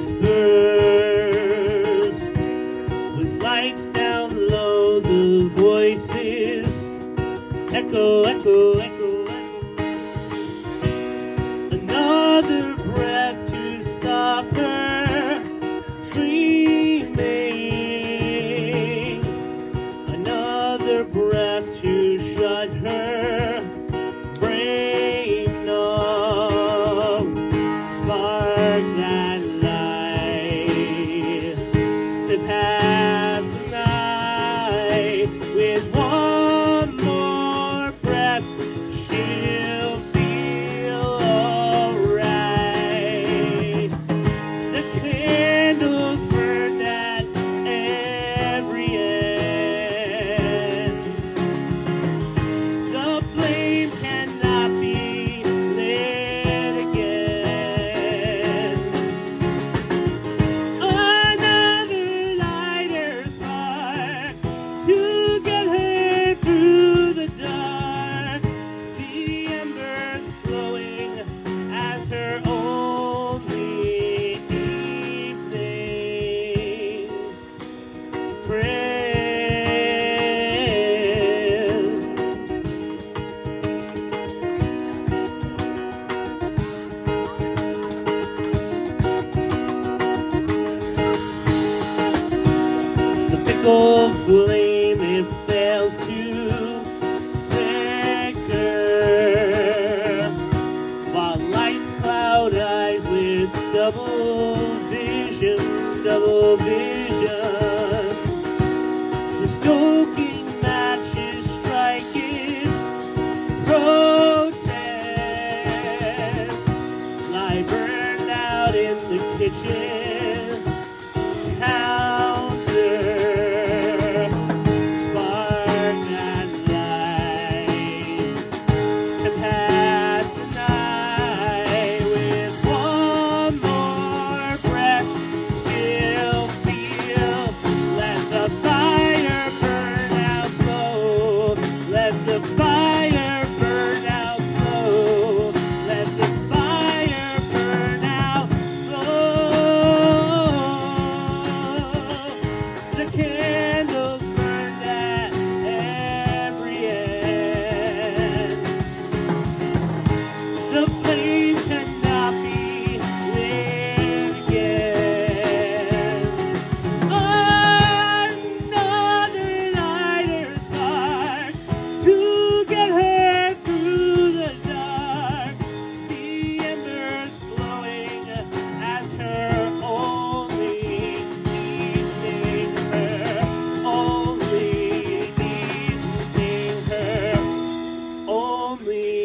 whispers with lights down low the voices echo echo echo echo. Another breath to stop her screaming. Another breath to shut her brain off spark now with one Fickle flame it fails to flicker, while lights cloud eyes with double vision, double vision. can't. me.